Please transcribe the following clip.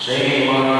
Singing one